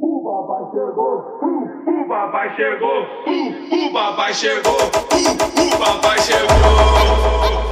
o papai chegou, o papai chegou, o papai chegou, o papai chegou.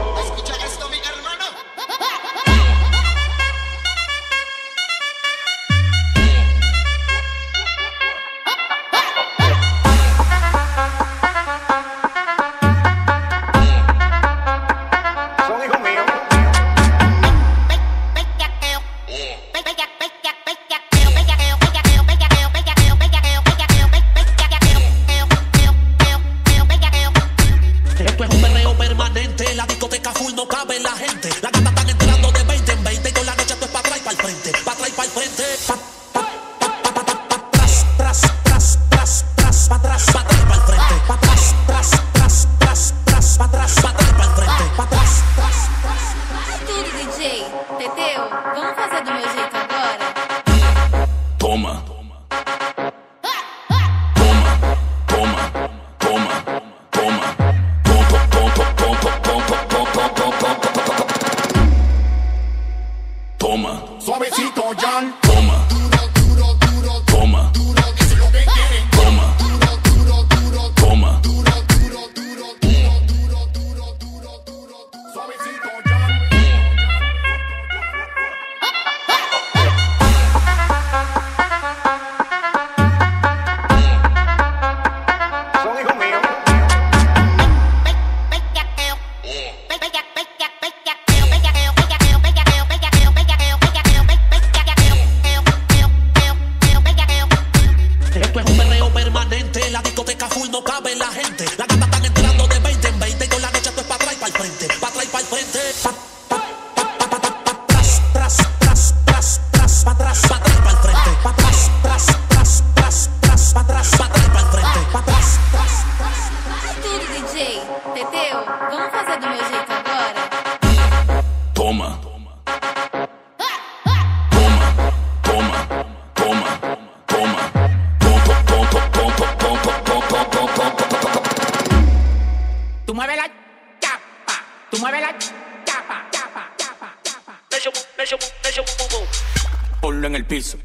Ponlo en el piso.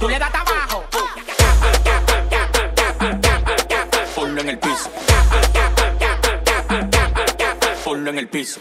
Tú le das abajo. Ponlo en el piso. Ponlo en el piso.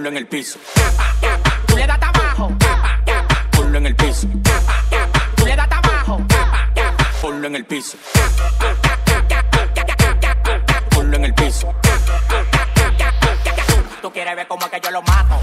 ponlo en el piso. Tú le das abajo, ponlo en el piso. Tú le das abajo, ponlo en el piso. Ponlo en el piso. Tú quieres ver cómo es que yo lo mato.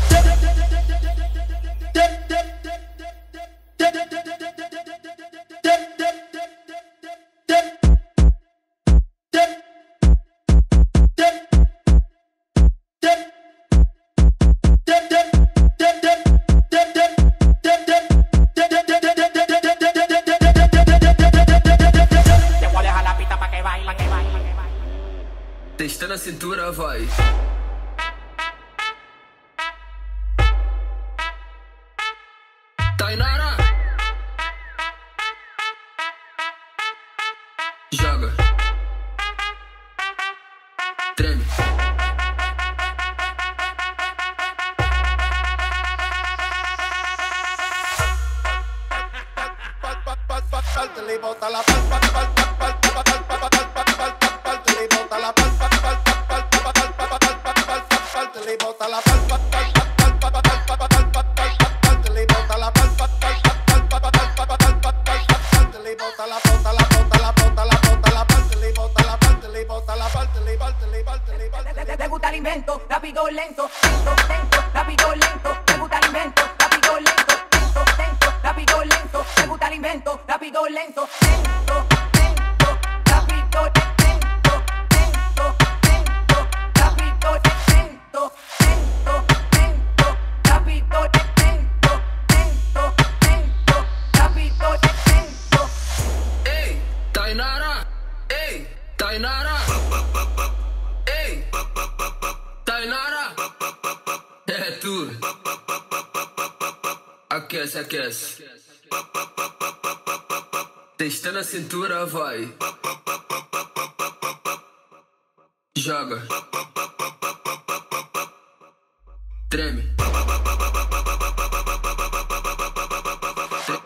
Testando a cintura, vai. Tainara! Joga. Treme. Falta-lhe, volta lá, falta, falta, falta. Lento, Aquece, aquece. Testando a cintura, vai. Joga. Treme.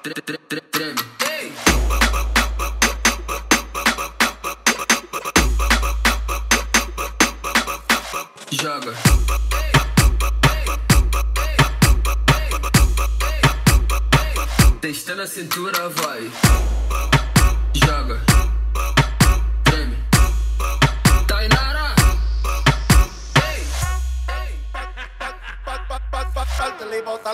Tre- tre- tre- Treme. Joga. Testando a cintura, vai. Joga. Treme. Tainara. Ei, ei. Le bota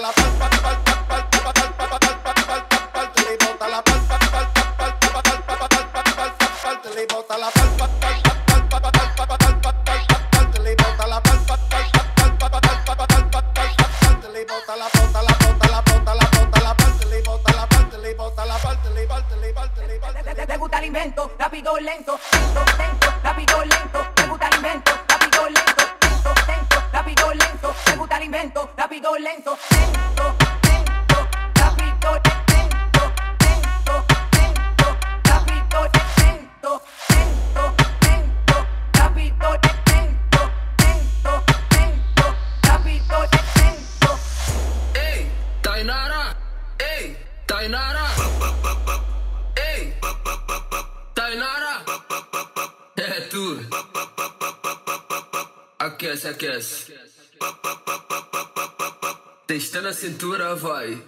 lento, lento, lento, Aquece. Testando a cintura, vai.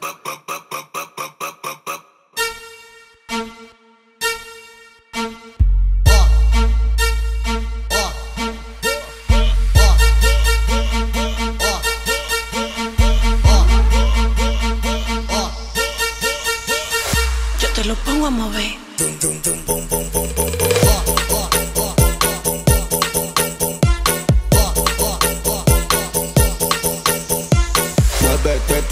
Yo te lo pongo a mover.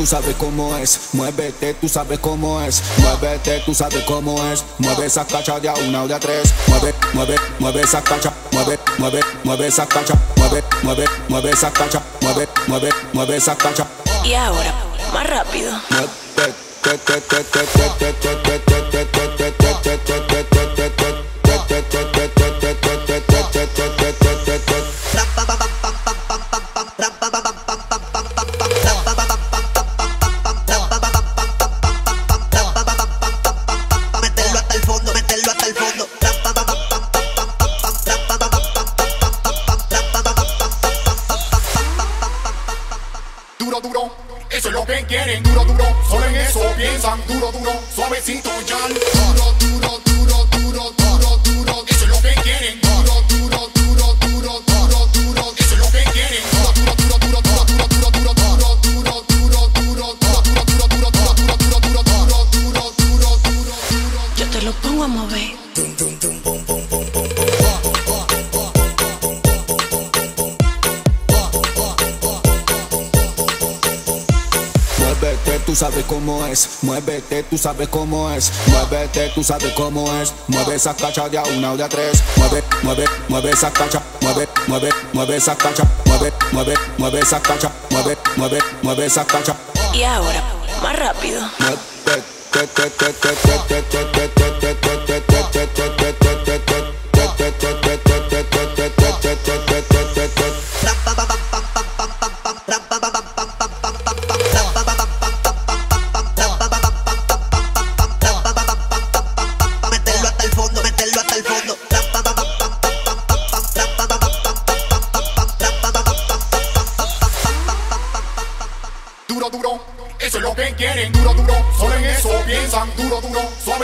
Sabes cómo es. Muévete, tú sabes cómo es. Muévete, tú sabes cómo es. Mueve esa cacha de a una o de a tres. Mueve, mueve, mueve esa cacha. Mueve, mueve, mueve esa cacha. Mueve, mueve, mueve esa cacha. Mueve, mueve, mueve esa cacha. Y ahora, más rápido. John Hart. Sabes cómo es. Muévete, tú sabes cómo es. Muévete, tú sabes cómo es. Mueve esa cacha de a una o de a tres. Mueve, mueve, mueve esa cacha. Mueve, mueve, mueve esa cacha. Mueve, mueve, mueve esa cacha. Mueve, mueve, mueve esa cacha. Y ahora, más rápido.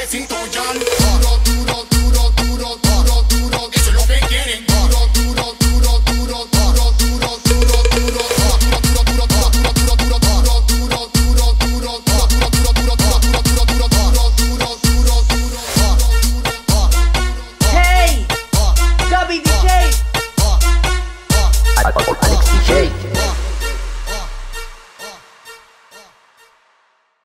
besito, John.